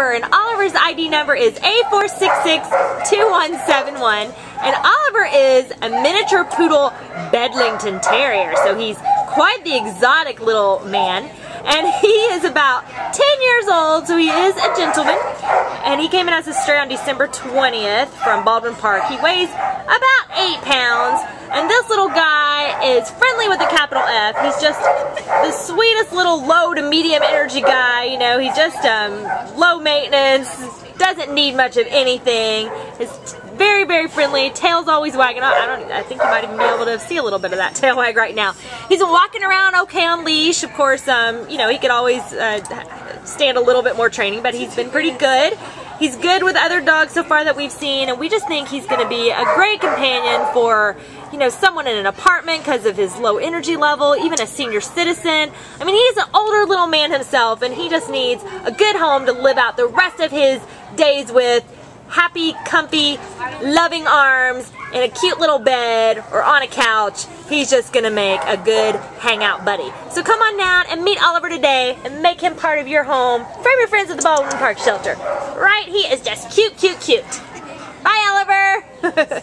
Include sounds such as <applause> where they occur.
Oliver, and Oliver's ID number is A4662171. And Oliver is a miniature poodle Bedlington Terrier, so he's quite the exotic little man. And he is about 10 years old, so he is a gentleman. And he came in as a stray on December 20th from Baldwin Park. He weighs about 8 pounds. And this little guy is friendly with a capital F. He's just the sweetest little low to medium energy guy. You know, he's just um, low maintenance, doesn't need much of anything. Is very, very friendly. Tail's always wagging. I don't. I think you might even be able to see a little bit of that <laughs> tail wag right now. He's walking around okay on leash. Of course, um, you know he could always uh, stand a little bit more training, but he's been pretty good. He's good with other dogs so far that we've seen, and we just think he's going to be a great companion for, you know, someone in an apartment because of his low energy level, even a senior citizen. I mean, he's an older little man himself, and he just needs a good home to live out the rest of his days with happy, comfy, loving arms in a cute little bed or on a couch, he's just gonna make a good hangout buddy. So come on down and meet Oliver today and make him part of your home from your friends at the Baldwin Park Shelter. Right? He is just cute, cute, cute. Bye, Oliver! <laughs>